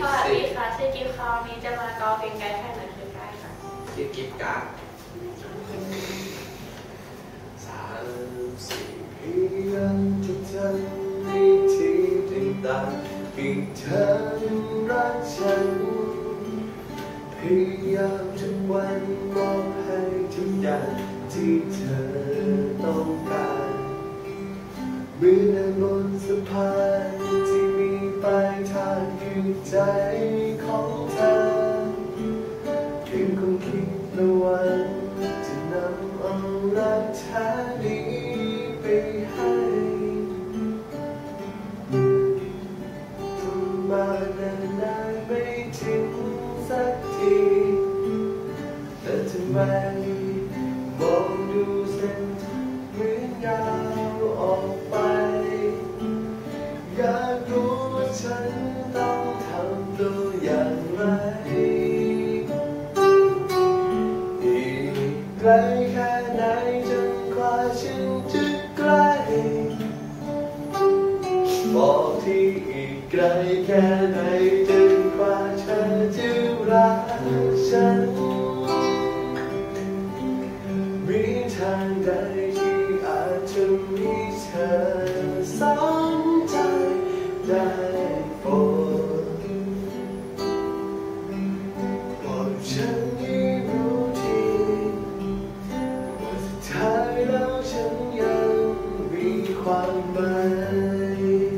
สวัสดีค่ะชื่อกิฟต์คราวนี้จะมากอเพลงไกด์แค่ไหนคือไกด์ค่ะชื่อกิฟการ์ดสามสี่เพียงที่เธอมีที่ติดตามเพียงเธอรักฉันพยายามทุกวันมอบให้ทุกอย่างที่เธอต้องการเมื่อนบนสะพานที่มีไป ใจของเธอเพียงคงคิดระวันจะนำเอารักแท้นี้ไปให้ทำมาเนิ่นนานไม่ถึงสักทีแต่ทำไม ลแค่ไหนจนกว่าฉันจะใกล้บอกที่อีกไกลแค่ไหนจนกว่าเธอจะรักฉันมีทางใด my mind.